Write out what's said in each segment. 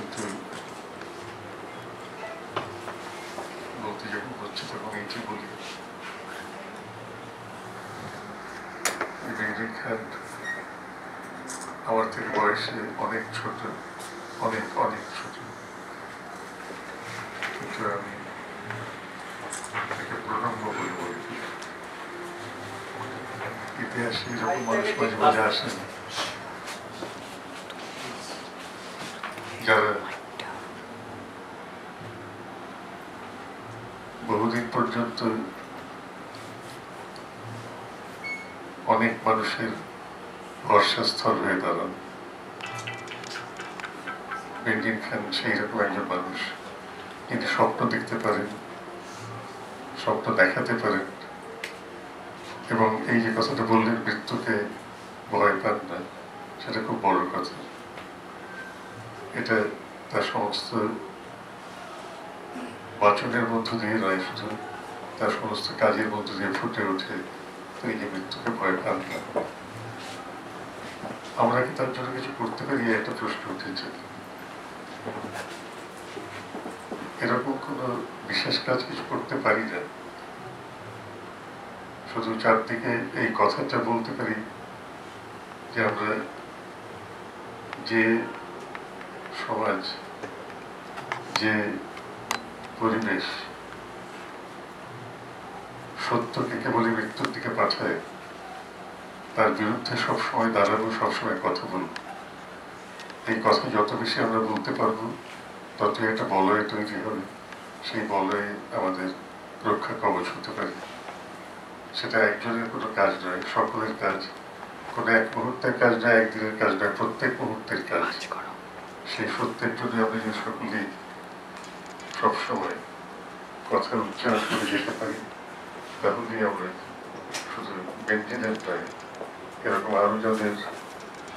কিন্তু যখন আমার থেকে বয়সে অনেক ছোট, অনেক অনেক ছোট। কিন্তু আমি তাকে প্রণম্য বলে ইতিহাসে এরকম মানুষ মাঝে মাঝে আসেন বহুদিন পর্যন্ত অনেক মানুষের ভরসাস্থল হয়ে দাঁড়ান খান সেই রকম একজন মানুষ। কিন্তু স্বপ্ন দেখতে পারেন, স্বপ্ন দেখাতে পারেন এবং এই যে কথাটা বললেন, মৃত্যুকে ভয় পান না, সেটা খুব বড় কথা। এটা তার সমস্ত বাচনের মধ্য দিয়ে নয় শুধু তার সমস্ত কাজের মধ্য দিয়ে ফুটে ওঠে তিনি যে মৃত্যুকে ভয় পান না আমরা কি তার জন্য কিছু করতে পারি? একটা প্রশ্ন উঠেছে। এরকম কোনো বিশেষ কাজ কিছু করতে পারি না। শুধু চারদিকে এই কথাটা বলতে পারি যে আমরা যে সমাজ, যে পরিবেশ সত্যকে কেবলই মৃত্যুর দিকে পাঠায়, তার বিরুদ্ধে সবসময় দাঁড়াবো, সবসময় কথা বলব। এই কথা যত বেশি আমরা বলতে পারব, ততই একটা বলয় তৈরি হবে। সেই বলয়ে আমাদের রক্ষা কবচ হতে পারে। সেটা একজনের কোনো কাজ নয়, সকলের কাজ। কোনো এক মুহূর্তের কাজ নয়, একদিনের কাজ নয়, প্রত্যেক মুহূর্তের কাজ। সেই সত্যের আমরা যে সকলেই সবসময়। কথা উচ্চারণ করে যেতে পারি। তাহলেই আমরা শুধু বেঞ্জিনের নয়, এরকম আরও যাদের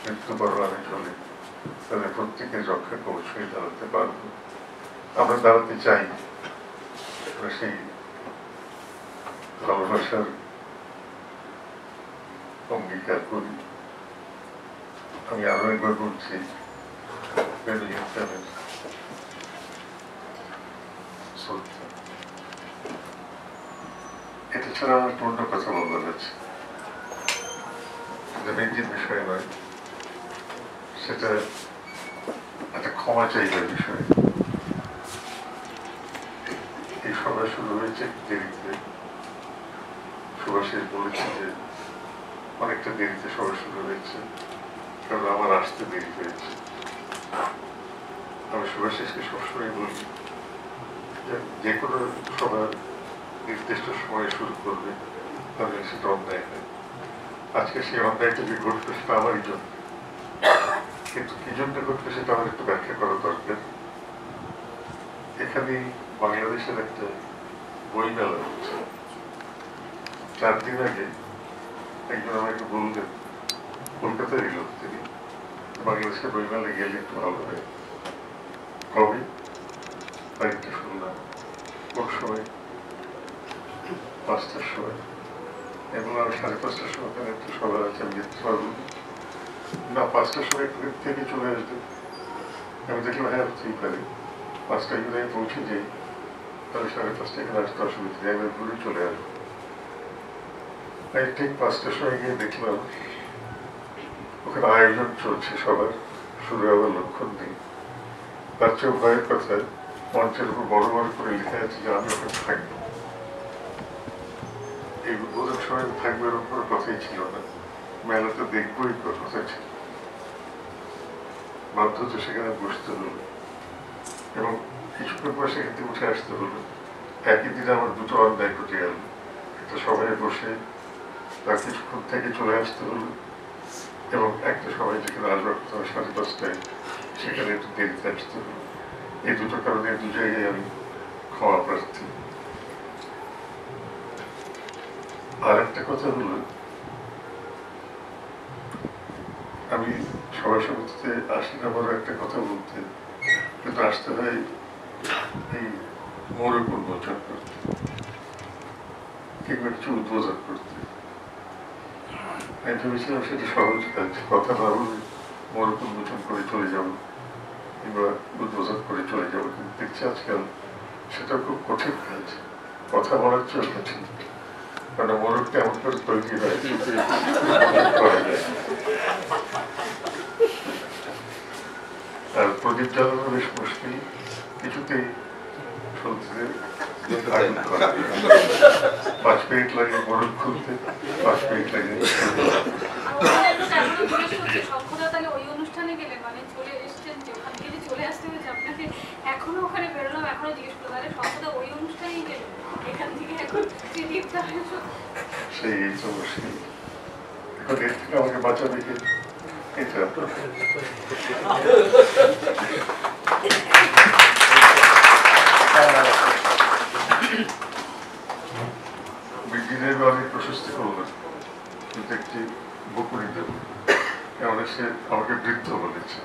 মৃত্যুবরণে চলে তাদের প্রত্যেকের রক্ষা হয়ে দাঁড়াতে পারব। আমরা দাঁড়াতে চাই আমরা সেই ভালোবাসার অঙ্গীকার করি। আমি আরও একবার বলছি বেনুজিন খানের শ্রদ্ধা। এটা ছাড়া আমার অন্য কথা বলবার আছে। বেঞ্জির বিষয় নয়। সেটা একটা ক্ষমা চাইবার বিষয়। এই সভা শুরু হয়েছে দেরিতে। সুভাষিস বলেছে যে অনেকটা দেরিতে সভা শুরু হয়েছে। কারণ আমার আসতে দেরি হয়েছে। আমি সুভাষিসকে সবসময় বলি যে কোনো সভা নির্দিষ্ট সময়ে শুরু করবে তাহলে সেটা অন্যায় হয় আজকে সেই অন্যায়টা যে ঘটবে সেটা আমারই জন্য কিন্তু কি জন্য ঘটবে সেটা আমার একটু ব্যাখ্যা করা দরকার এখানে বাংলাদেশের একটা বই মেলা হচ্ছে চার দিন আগে একজন আমাকে বললেন কলকাতার লোক তিনি বাংলাদেশের বই মেলা গেলে একটু ভালো হয় কবে তারিখটা শুনলাম। কোন সময়? পাঁচটার সময়। এবং আমি সাড়ে পাঁচটার সময় ওখানে একটা সভা আছে, আমি যেতে পারব না। পাঁচটার সময় একটু থেকে চলে আসবে। আমি দেখলাম হ্যাঁ হতেই পারে। পাঁচটায় যদি আমি পৌঁছে যাই। তাহলে সাড়ে পাঁচটা এখানে আসতে অসুবিধা নেই, আমি ঘুরে চলে আসব। আমি ঠিক পাঁচটার সময় গিয়ে দেখলাম আয়োজন চলছে সবার শুরু হওয়ার লক্ষণ নেই তার চেয়েও ভয়ের কথা মঞ্চের উপর বড় বড় করে লেখা আছে যে আমি ওখানে থাকব। এই উদ্বোধন সময় থাকবে এরকম কোনো কথাই ছিল না। মেলাতে দেখবোই কথা ছিল। বাধ্য তো সেখানে বসতে হলো। এবং কিছুক্ষণ পর সেখান থেকে উঠে আসতে হলো। একই দিনে আমার দুটো অন্যায় ঘটে গেল। একটা সবাই বসে তার কিছুক্ষণ থেকে চলে আসতে হলো। এবং একটা সবাই যেখানে আসবার কথা সাড়ে দশটায় সেখানে একটু দেরিতে আসতে হলো এই দুটো কারণে দু জায়গায় আমি ক্ষমা প্রার্থী আর একটা কথা হলো, আমি সবার সমিতিতে আসি না বড় একটা কথা বলতে, কিন্তু আসতে হয় এই মোরক উন্মোচন করতে, কিংবা কিছু উদ্বোধন করতে। আমি ভেবেছিলাম সেটা সহজ কাজ কথা না বলে মোরক করে চলে যাব কিংবা উদ্বোধন করে চলে যাব কিন্তু দেখছি আজকাল সেটা খুব কঠিন কাজ। কথা বলার কঠিন। কারণ এমন করে তৈরি হয় আর প্রদীপ জ্বালানো বেশ মুশকিল। কিছুতেই না। পাঁচ মিনিট লাগে মোরগ খুলতে পাঁচ মিনিট লাগে। সেই মুশকিল এখন আমাকে বাঁচাবে কে এটা বিজ্ঞানের অনেক প্রশস্তি করলেন কিন্তু একটি বকুনি দেব। কেমন সে আমাকে বৃদ্ধ বলেছে।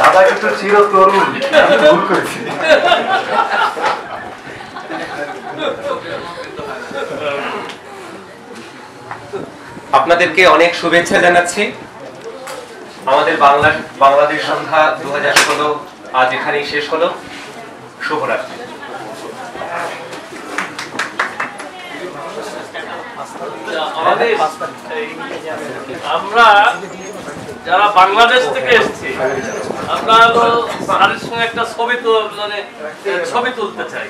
দাদা কিন্তু চির তরুণ। ভুল করেছি। আপনাদেরকে অনেক শুভেচ্ছা জানাচ্ছি। আমাদের বাংলা বাংলাদেশ সন্ধ্যা দু আজ এখানেই শেষ হলো। শুভরাত্রি। আমাদের আমরা যারা বাংলাদেশ থেকে এসেছি আমরা স্যারের সঙ্গে একটা ছবি মানে ছবি তুলতে চাই।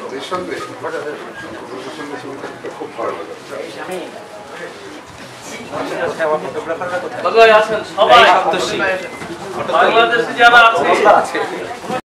সবাই। বাংলাদেশে যারা আছে